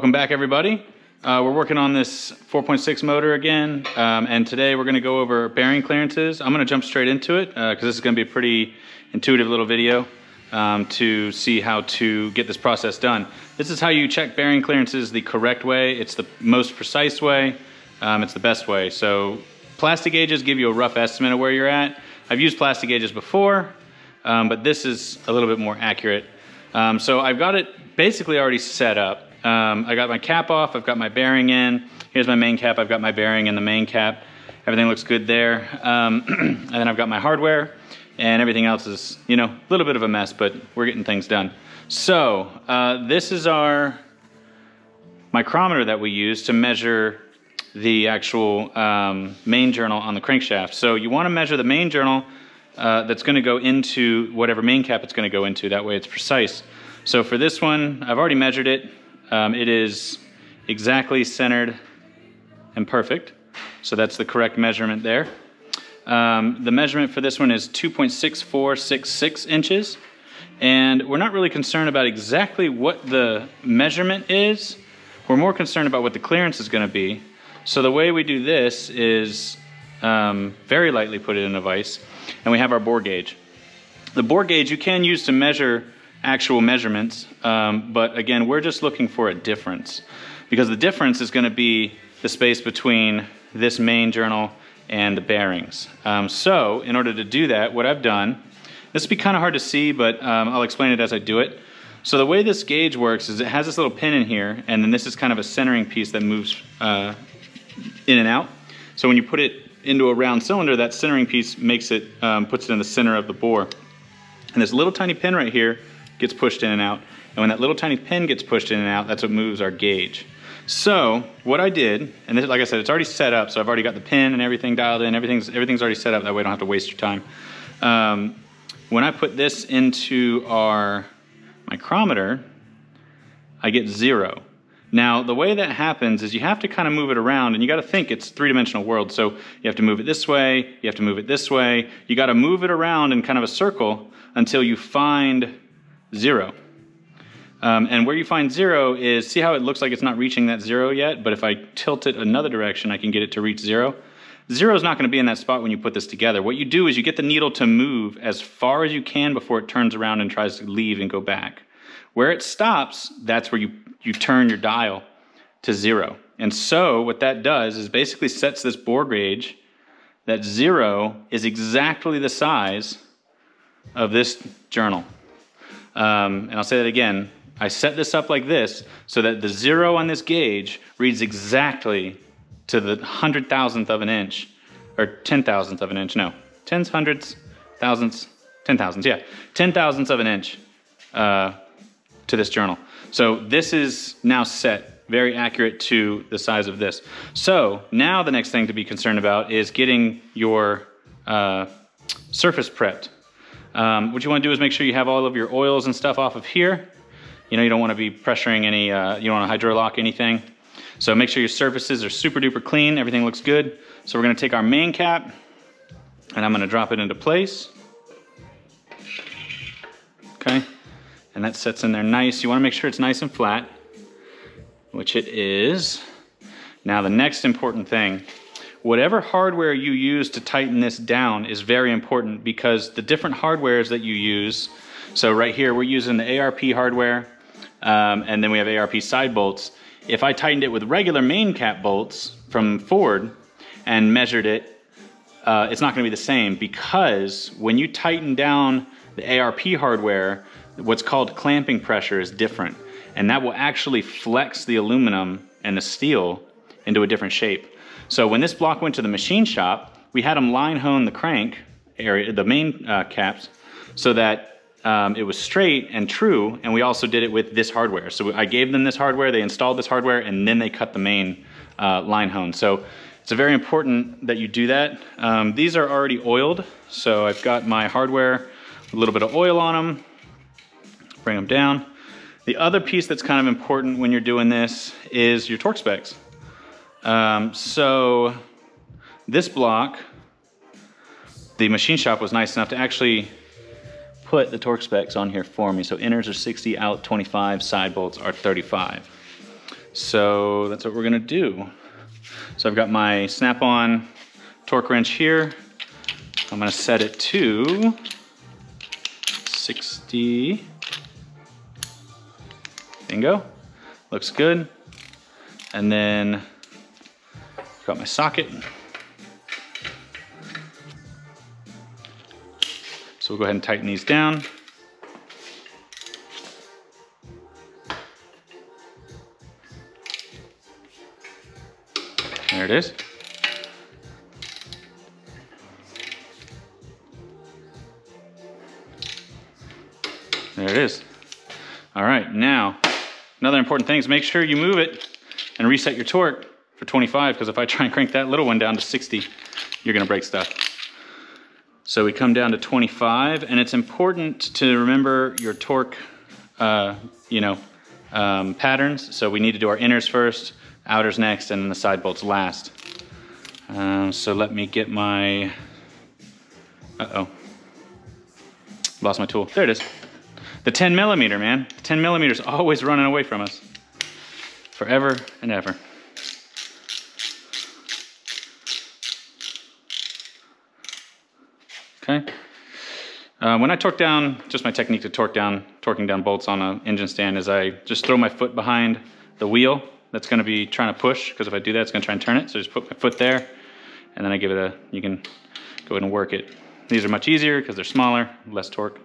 Welcome back everybody. Uh, we're working on this 4.6 motor again, um, and today we're gonna go over bearing clearances. I'm gonna jump straight into it, because uh, this is gonna be a pretty intuitive little video um, to see how to get this process done. This is how you check bearing clearances the correct way. It's the most precise way. Um, it's the best way. So Plastigauges give you a rough estimate of where you're at. I've used Plastigauges before, um, but this is a little bit more accurate. Um, so I've got it basically already set up. Um, I got my cap off, I've got my bearing in. Here's my main cap, I've got my bearing in the main cap. Everything looks good there. Um, and then I've got my hardware and everything else is, you know, a little bit of a mess, but we're getting things done. So uh, this is our micrometer that we use to measure the actual um, main journal on the crankshaft. So you want to measure the main journal uh, that's going to go into whatever main cap it's going to go into. That way it's precise. So for this one, I've already measured it. Um, it is exactly centered and perfect. So that's the correct measurement there. Um, the measurement for this one is 2.6466 inches. And we're not really concerned about exactly what the measurement is. We're more concerned about what the clearance is going to be. So the way we do this is um, very lightly put it in a vise, and we have our bore gauge. The bore gauge you can use to measure actual measurements, um, but again, we're just looking for a difference because the difference is going to be the space between this main journal and the bearings. Um, so in order to do that, what I've done, this will be kind of hard to see, but um, I'll explain it as I do it. So the way this gauge works is it has this little pin in here, and then this is kind of a centering piece that moves uh, in and out. So when you put it into a round cylinder, that centering piece makes it, um, puts it in the center of the bore. And this little tiny pin right here gets pushed in and out. And when that little tiny pin gets pushed in and out, that's what moves our gauge. So what I did, and this, like I said, it's already set up, so I've already got the pin and everything dialed in. Everything's everything's already set up. That way, I don't have to waste your time. Um, when I put this into our micrometer, I get zero. Now, the way that happens is you have to kind of move it around, and you got to think it's three-dimensional world. So you have to move it this way, you have to move it this way. You got to move it around in kind of a circle until you find zero. Um, and where you find zero is, see how it looks like it's not reaching that zero yet, but if I tilt it another direction, I can get it to reach zero. Zero is not going to be in that spot when you put this together. What you do is you get the needle to move as far as you can before it turns around and tries to leave and go back. Where it stops, that's where you, you turn your dial to zero. And so what that does is basically sets this bore gauge that zero is exactly the size of this journal. Um, and I'll say that again. I set this up like this so that the zero on this gauge reads exactly to the hundred thousandth of an inch, or ten thousandth of an inch, no, tens, hundreds, thousandths, ten thousandths, yeah, ten thousandths of an inch uh, to this journal. So this is now set very accurate to the size of this. So now the next thing to be concerned about is getting your uh, surface prepped. Um, what you want to do is make sure you have all of your oils and stuff off of here. You know, you don't want to be pressuring any, uh, you don't want to hydrolock anything. So make sure your surfaces are super duper clean, everything looks good. So we're going to take our main cap and I'm going to drop it into place. Okay, and that sets in there nice. You want to make sure it's nice and flat, which it is. Now the next important thing whatever hardware you use to tighten this down is very important because the different hardwares that you use, so right here we're using the ARP hardware um, and then we have ARP side bolts. If I tightened it with regular main cap bolts from Ford and measured it, uh, it's not gonna be the same because when you tighten down the ARP hardware, what's called clamping pressure is different. And that will actually flex the aluminum and the steel into a different shape. So when this block went to the machine shop, we had them line hone the crank area, the main uh, caps, so that um, it was straight and true, and we also did it with this hardware. So I gave them this hardware, they installed this hardware, and then they cut the main uh, line hone. So it's very important that you do that. Um, these are already oiled, so I've got my hardware, a little bit of oil on them, bring them down. The other piece that's kind of important when you're doing this is your torque specs. Um, so this block, the machine shop was nice enough to actually put the torque specs on here for me. So inners are 60, out 25, side bolts are 35. So that's what we're gonna do. So I've got my snap-on torque wrench here. I'm gonna set it to 60. Bingo, looks good. And then got my socket. So we'll go ahead and tighten these down. There it is. There it is. All right, now, another important thing is make sure you move it and reset your torque 25, because if I try and crank that little one down to 60, you're gonna break stuff. So we come down to 25, and it's important to remember your torque, uh, you know, um, patterns. So we need to do our inners first, outers next, and then the side bolts last. Um, so let me get my, uh-oh, lost my tool. There it is. The 10 millimeter, man. 10 millimeters always running away from us. Forever and ever. Okay. Uh, when I torque down, just my technique to torque down, torquing down bolts on an engine stand is I just throw my foot behind the wheel that's gonna be trying to push, because if I do that, it's gonna try and turn it. So just put my foot there, and then I give it a, you can go ahead and work it. These are much easier because they're smaller, less torque.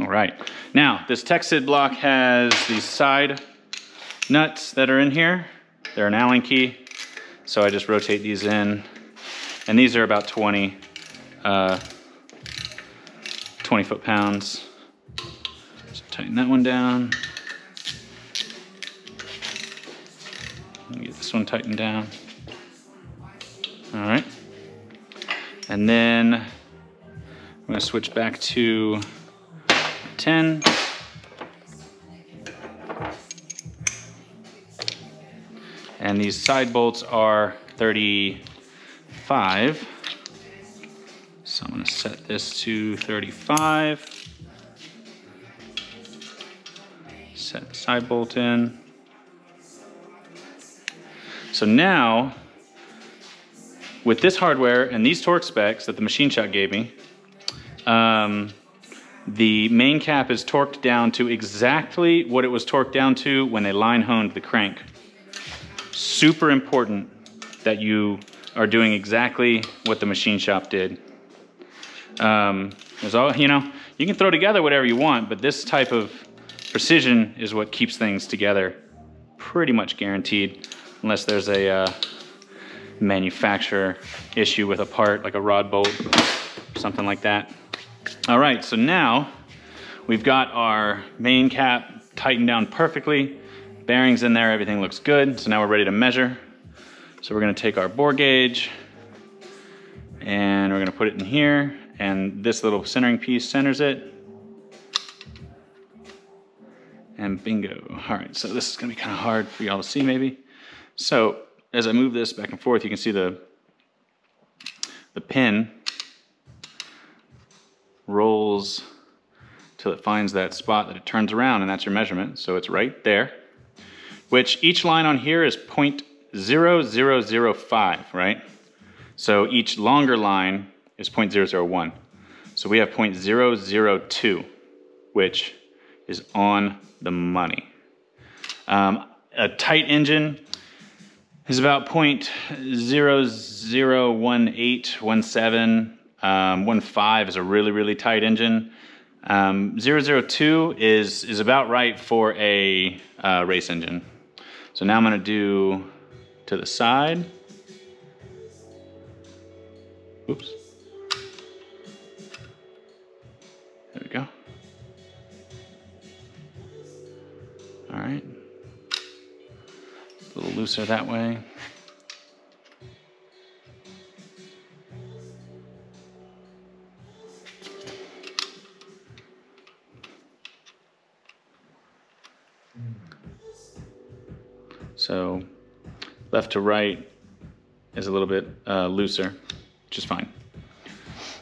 All right, now this Teksid block has these side nuts that are in here. They're an Allen key, so I just rotate these in. And these are about 20, uh, 20 foot-pounds. So tighten that one down. Get this one tightened down. All right. And then I'm gonna switch back to 10. And these side bolts are 35. So I'm gonna set this to 35. Set the side bolt in. So now, with this hardware and these torque specs that the machine shop gave me, um, the main cap is torqued down to exactly what it was torqued down to when they line honed the crank. Super important that you are doing exactly what the machine shop did. Um, there's all, you know, you can throw together whatever you want, but this type of precision is what keeps things together pretty much guaranteed, unless there's a uh, manufacturer issue with a part, like a rod bolt, something like that. All right, so now we've got our main cap tightened down perfectly. Bearings in there, everything looks good. So now we're ready to measure. So we're gonna take our bore gauge and we're gonna put it in here and this little centering piece centers it. And bingo. All right, so this is gonna be kind of hard for y'all to see maybe. So as I move this back and forth, you can see the, the pin rolls till it finds that spot that it turns around and that's your measurement. So it's right there, which each line on here is 0.0005, right? So each longer line is 0.001. So we have 0.002, which is on the money. Um, a tight engine is about 0.001817 um, 1.5 is a really, really tight engine. Um, 002 is, is about right for a uh, race engine. So now I'm gonna do to the side. Oops. Looser that way. So left to right is a little bit uh, looser, which is fine.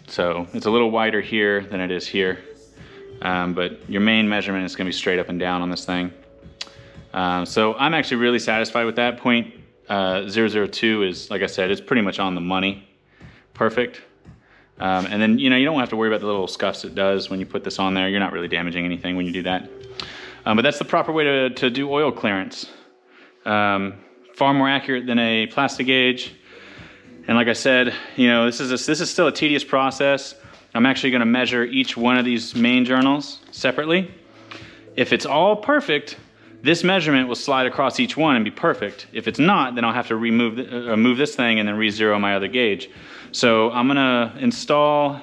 So it's a little wider here than it is here. Um, but your main measurement is gonna be straight up and down on this thing. Um, so I'm actually really satisfied with that. Point uh, 002 is, like I said, it's pretty much on the money. Perfect. Um, and then, you know, you don't have to worry about the little scuffs it does when you put this on there. You're not really damaging anything when you do that. Um, but that's the proper way to, to do oil clearance. Um, far more accurate than a Plastigauge. And like I said, you know, this is, a, this is still a tedious process. I'm actually gonna measure each one of these main journals separately. If it's all perfect, this measurement will slide across each one and be perfect. If it's not, then I'll have to remove uh, move this thing and then re-zero my other gauge. So I'm gonna install,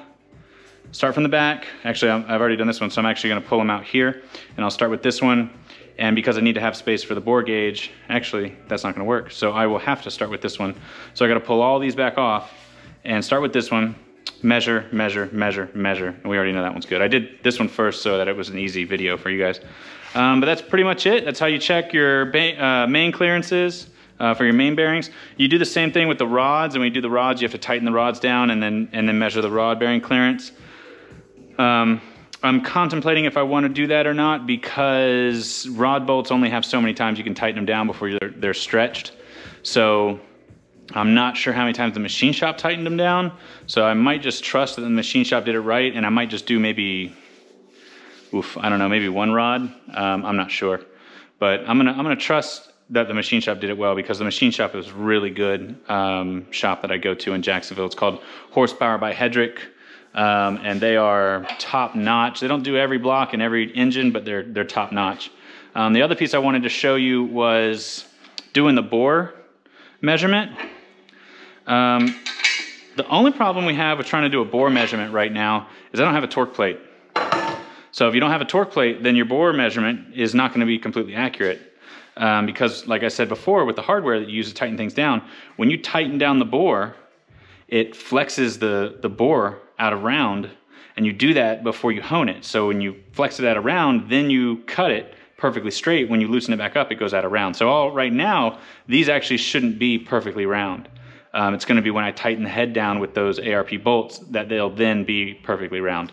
start from the back. Actually, I've already done this one, so I'm actually gonna pull them out here. And I'll start with this one. And because I need to have space for the bore gauge, actually, that's not gonna work. So I will have to start with this one. So I gotta pull all these back off and start with this one, measure, measure, measure, measure. And we already know that one's good. I did this one first so that it was an easy video for you guys. Um, but that's pretty much it. That's how you check your uh, main clearances uh, for your main bearings. You do the same thing with the rods, and when you do the rods, you have to tighten the rods down and then, and then measure the rod bearing clearance. Um, I'm contemplating if I want to do that or not because rod bolts only have so many times you can tighten them down before they're, they're stretched. So I'm not sure how many times the machine shop tightened them down. So I might just trust that the machine shop did it right and I might just do maybe, oof, I don't know, maybe one rod. Um, I'm not sure. But I'm gonna, I'm gonna trust that the machine shop did it well because the machine shop is really good um, shop that I go to in Jacksonville. It's called Horsepower by Hedrick. Um, and they are top notch. They don't do every block and every engine, but they're, they're top notch. Um, the other piece I wanted to show you was doing the bore measurement. Um, the only problem we have with trying to do a bore measurement right now is I don't have a torque plate. So if you don't have a torque plate, then your bore measurement is not going to be completely accurate. Um, because like I said before, with the hardware that you use to tighten things down, when you tighten down the bore, it flexes the, the bore out of round and you do that before you hone it. So when you flex it out of round, then you cut it perfectly straight. When you loosen it back up, it goes out of round. So all right now, these actually shouldn't be perfectly round. Um, it's gonna be when I tighten the head down with those ARP bolts that they'll then be perfectly round.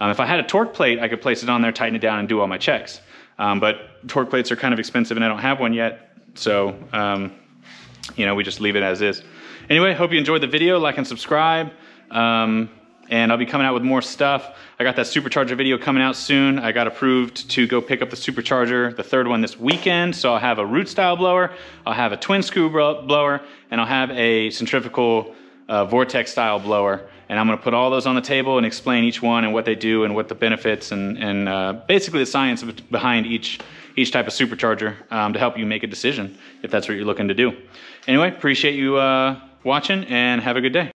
Um, if I had a torque plate, I could place it on there, tighten it down, and do all my checks. Um, but torque plates are kind of expensive and I don't have one yet. So, um, you know, we just leave it as is. Anyway, hope you enjoyed the video. Like and subscribe. Um, and I'll be coming out with more stuff. I got that supercharger video coming out soon. I got approved to go pick up the supercharger, the third one this weekend. So I'll have a root style blower, I'll have a twin screw blower, and I'll have a centrifugal uh, vortex style blower. And I'm gonna put all those on the table and explain each one and what they do and what the benefits and, and uh, basically the science behind each, each type of supercharger um, to help you make a decision if that's what you're looking to do. Anyway, appreciate you uh, watching and have a good day.